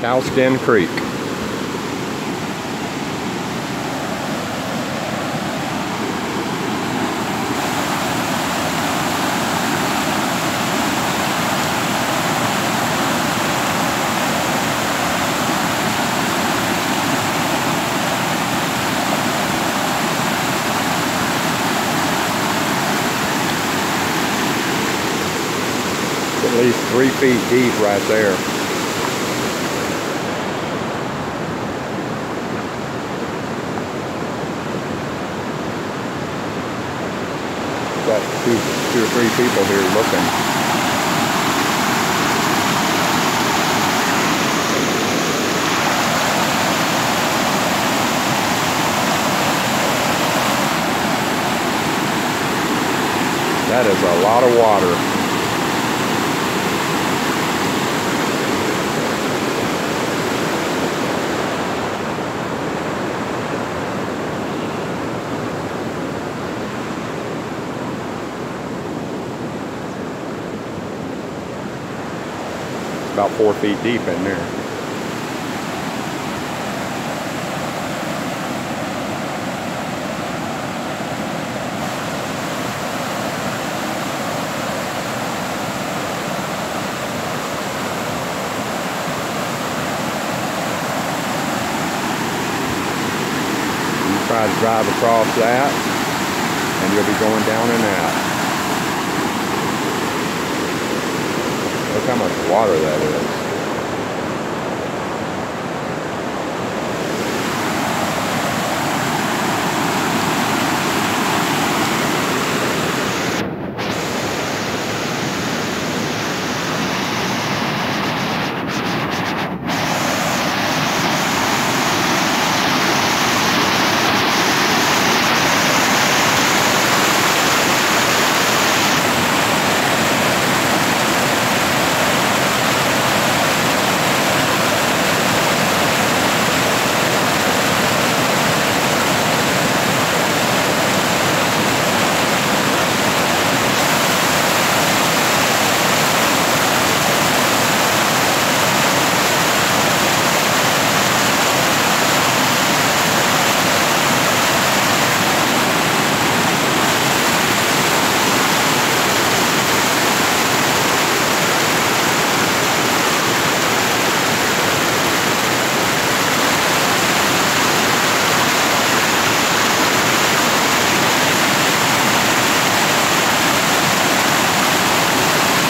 Cowskin Creek. At least three feet deep right there. Two, two or three people here looking. That is a lot of water. About four feet deep in there. You try to drive across that, and you'll be going down and out. Look how much water that is.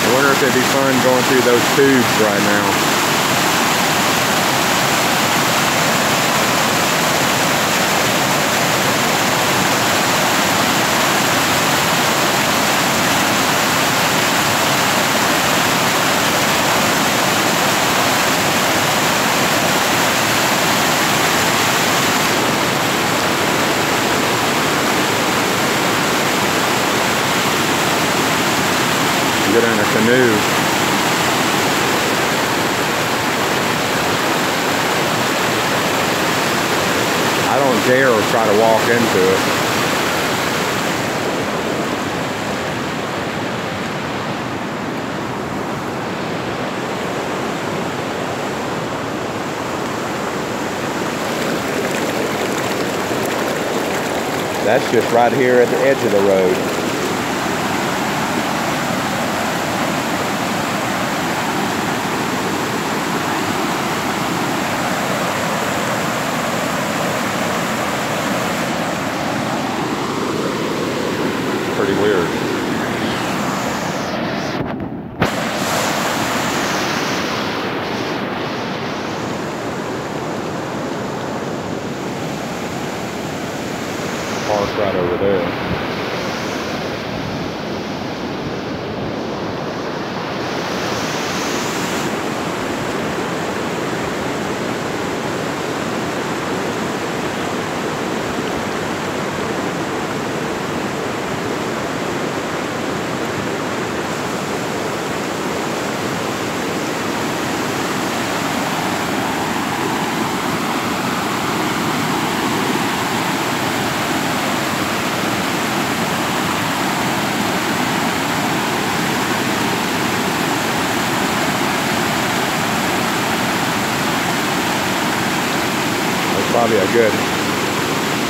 I wonder if it'd be fun going through those tubes right now. Get in a canoe. I don't try to walk into it. That's just right here at the edge of the road. Right over there. Probably a good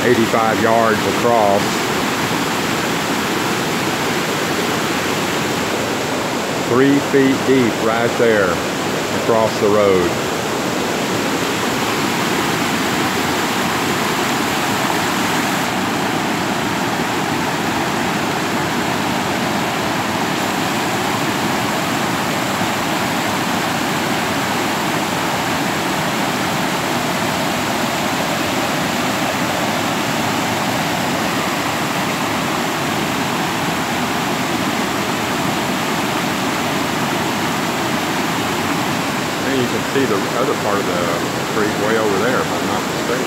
85 yards across. Three feet deep right there across the road. And you can see the other part of the creek way over there, if I'm not mistaken.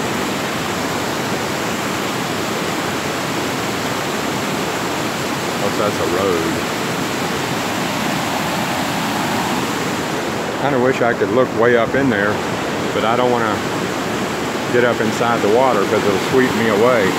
Plus that's a road. Kind of wish I could look way up in there, but I don't want to get up inside the water because it'll sweep me away.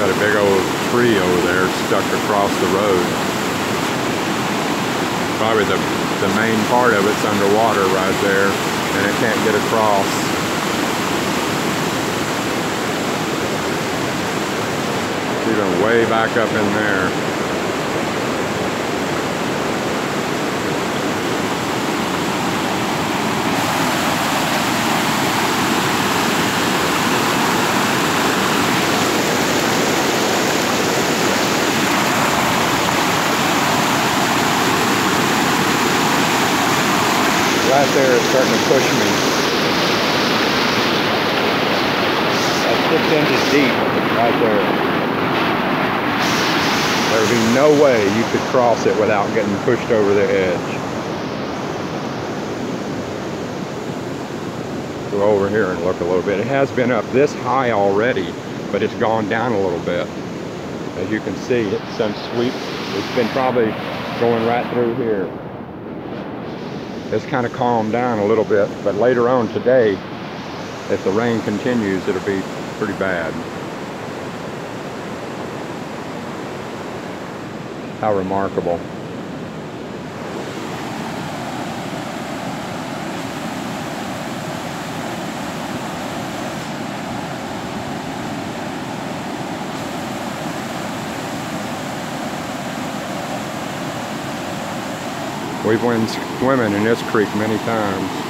Got a big old tree over there stuck across the road. Probably the, main part of it's underwater right there and it can't get across. It's even way back up in there. Right there is starting to push me. Six inches deep right there. There would be no way you could cross it without getting pushed over the edge. Go over here and look a little bit. It has been up this high already, but it's gone down a little bit. As you can see, it's some sweep. It's been probably going right through here it's kind of calmed down a little bit, but later on today, if the rain continues, it'll be pretty bad. How remarkable. We've went swimming in this creek many times.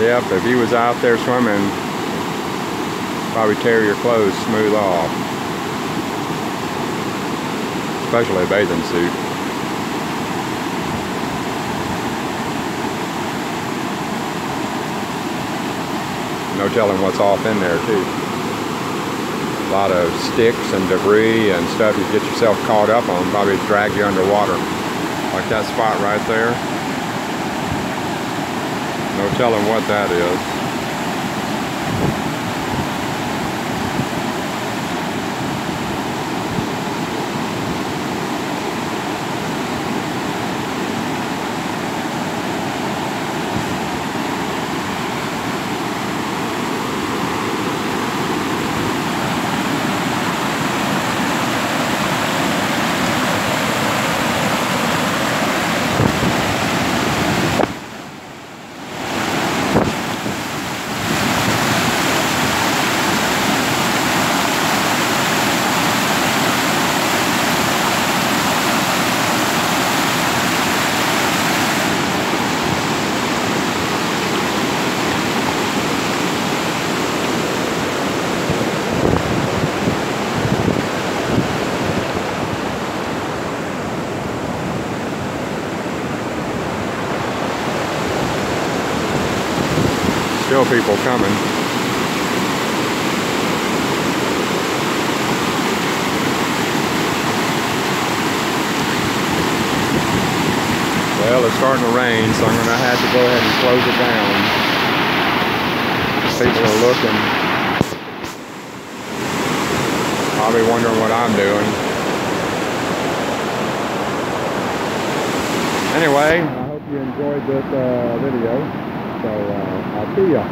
Yep, if he was out there swimming, probably tear your clothes smooth off. Especially a bathing suit. No telling what's off in there too. A lot of sticks and debris and stuff you get yourself caught up on probably drag you underwater. Like that spot right there. No telling what that is. People coming. Well, it's starting to rain, so I'm going to have to go ahead and close it down. People are looking. Probably wondering what I'm doing. Anyway, I hope you enjoyed this uh, video. 叫啊啊对呀